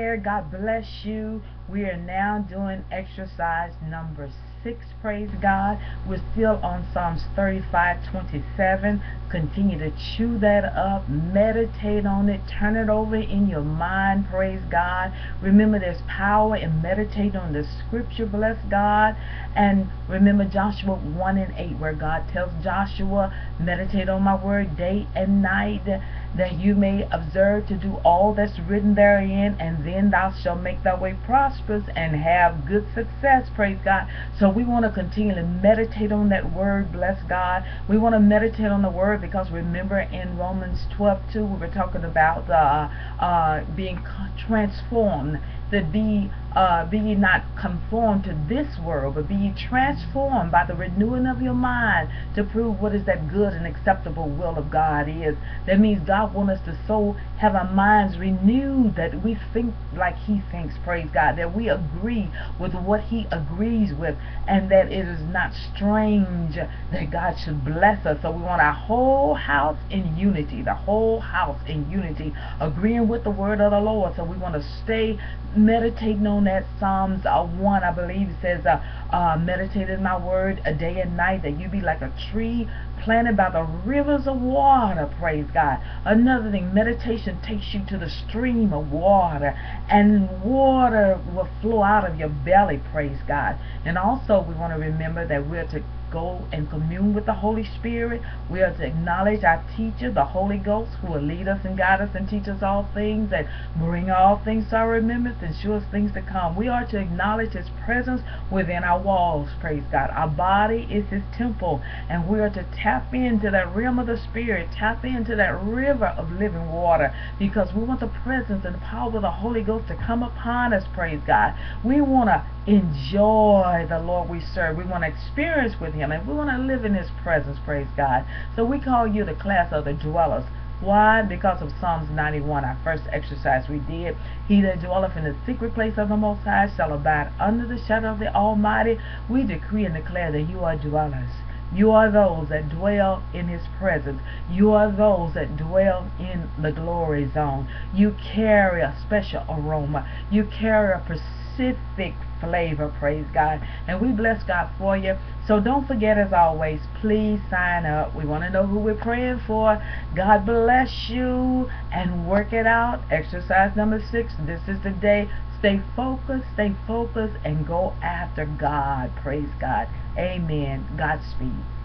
God bless you. We are now doing exercise number six. Praise God. We're still on Psalms 35 27. Continue to chew that up, meditate on it, turn it over in your mind. Praise God. Remember, there's power in meditating on the scripture. Bless God. And remember Joshua 1 and 8, where God tells Joshua, Meditate on my word day and night that you may observe to do all that's written therein, and then thou shalt make thy way prosperous and have good success. Praise God. So we want to continually meditate on that word. Bless God. We want to meditate on the word because remember in Romans 12 2, we were talking about uh, uh, being transformed that be uh, be ye not conformed to this world, but be ye transformed by the renewing of your mind to prove what is that good and acceptable will of God is. That means God wants us to so have our minds renewed that we think like He thinks, praise God, that we agree with what He agrees with, and that it is not strange that God should bless us. So we want our whole house in unity, the whole house in unity, agreeing with the word of the Lord. So we want to stay meditating that Psalms uh, 1, I believe it says, uh, uh, meditate in my word a day and night, that you be like a tree planted by the rivers of water, praise God. Another thing, meditation takes you to the stream of water, and water will flow out of your belly, praise God. And also, we want to remember that we're to go and commune with the Holy Spirit. We are to acknowledge our teacher, the Holy Ghost, who will lead us and guide us and teach us all things and bring all things to our remembrance and show us things to come. We are to acknowledge His presence within our walls, praise God. Our body is His temple, and we are to tap into that realm of the Spirit, tap into that river of living water, because we want the presence and the power of the Holy Ghost to come upon us, praise God. We want to enjoy the Lord we serve. We want to experience with Him, and we want to live in His presence, praise God. So we call you the class of the dwellers. Why? Because of Psalms 91, our first exercise we did. He that dwelleth in the secret place of the Most High shall abide under the shadow of the Almighty. We decree and declare that you are dwellers. You are those that dwell in His presence. You are those that dwell in the glory zone. You carry a special aroma. You carry a specific flavor, praise God. And we bless God for you. So don't forget, as always, please sign up. We want to know who we're praying for. God bless you and work it out. Exercise number six. This is the day. Stay focused, stay focused, and go after God. Praise God. Amen. Godspeed.